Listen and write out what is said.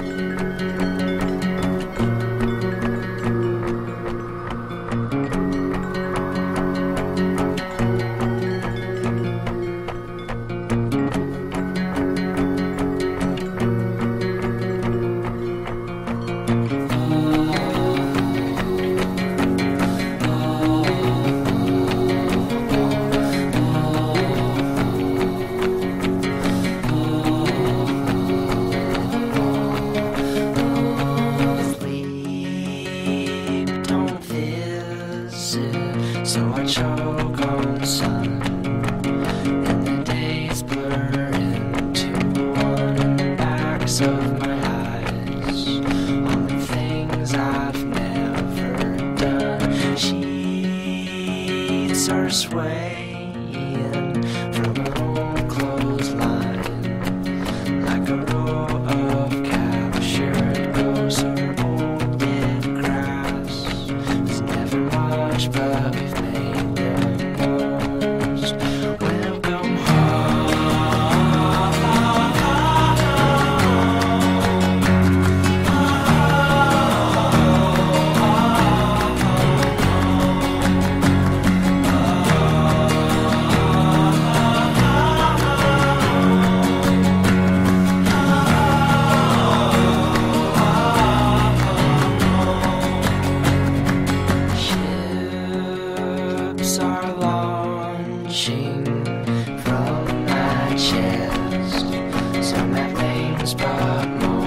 Música so I choke on sun. And the days blur into one backs of my eyes. On things I've never done. much better. reaching from my chest. So my veins brought more.